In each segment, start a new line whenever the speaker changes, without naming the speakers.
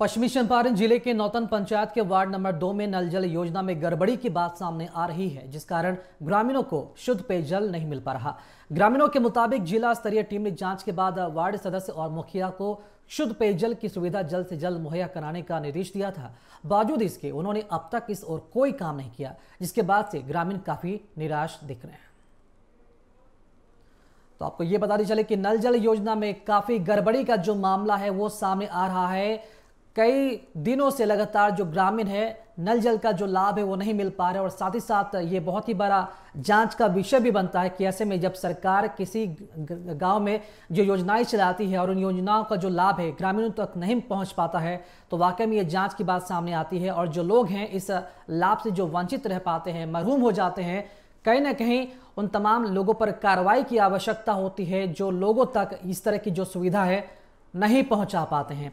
पश्चिमी चंपारण ज़िले के नौतन पंचायत के वार्ड नंबर दो में नल जल योजना में गड़बड़ी की बात सामने आ रही है, जिस कारण ग्रामीणों को शुद्ध पेयजल नहीं मिल पा रहा। ग्रामीणों के मुताबिक जिला स्तरीय टीम ने जाँच के बाद वार्ड सदस्य और मुखिया को शुद्ध पेयजल की सुविधा जल्द से जल्द मुहैया कराने का निर्देश दिया था। बावजूद इसके, उन्होंने अब तक इस और कोई काम नहीं किया, जिसके बाद से ग्रामीण काफ़ी निराश दिख रहे हैं। तो आपको ये दी चले कि नल जल योजना में काफ़ी गड़बड़ी का जो मामला है, वो सामने आ रहा है। कई दिनों से लगातार जो ग्रामीण है नल जल का जो लाभ है वो नहीं मिल पा रहा है और साथ ही साथ ये बहुत ही बड़ा जाँच का विषय भी बनता है कि ऐसे में जब सरकार किसी गाँव में जो योजनाएँ चलाती है और उन योजनाओं का जो लाभ है ग्रामीणों तक नहीं पहुँच पाता है तो वाकई में ये जाँच की बात सामने आती है और जो लोग हैं इस लाभ से जो वंचित रह पाते हैं, मरहूम हो जाते हैं, कहीं ना कहीं उन तमाम लोगों पर कार्रवाई की आवश्यकता होती है जो लोगों तक इस तरह की जो सुविधा है नहीं पहुँचा पाते हैं।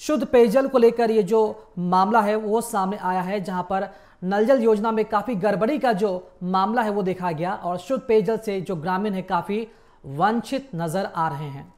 शुद्ध पेयजल को लेकर ये जो मामला है वो सामने आया है, जहाँ पर नल जल योजना में काफ़ी गड़बड़ी का जो मामला है वो देखा गया और शुद्ध पेयजल से जो ग्रामीण है काफ़ी वंचित नज़र आ रहे हैं।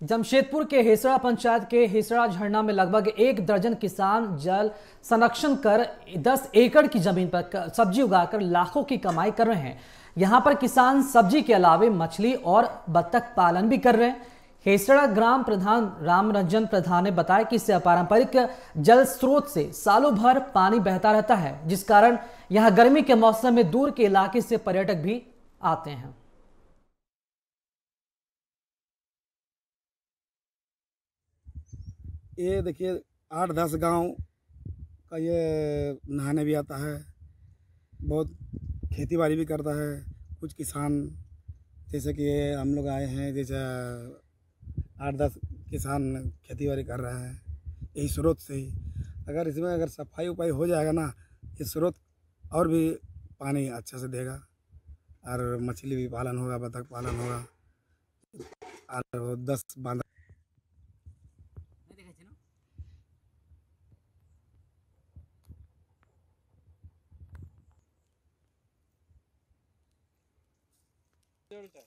जमशेदपुर के हेसड़ा पंचायत के हेसड़ा झरना में लगभग एक दर्जन किसान जल संरक्षण कर 10 एकड़ की ज़मीन पर सब्ज़ी उगाकर लाखों की कमाई कर रहे हैं। यहाँ पर किसान सब्ज़ी के अलावे मछली और बत्तख पालन भी कर रहे हैं। हेसड़ा ग्राम प्रधान राम रंजन प्रधान ने बताया कि इससे पारंपरिक जल स्रोत से सालों भर पानी बहता रहता है, जिस कारण यहाँ गर्मी के मौसम में दूर के इलाके से पर्यटक भी आते हैं।
ये देखिए, आठ दस गाँव का ये नहाने भी आता है। बहुत खेती बाड़ी भी करता है। कुछ किसान, जैसे कि हम लोग आए हैं, जैसे आठ दस किसान खेती बाड़ी कर रहे हैं, यही स्रोत से ही। अगर इसमें अगर सफ़ाई उफाई हो जाएगा ना, ये स्रोत और भी पानी अच्छा से देगा और मछली भी पालन होगा बतख पालन होगा। और दस बाँध
やりたい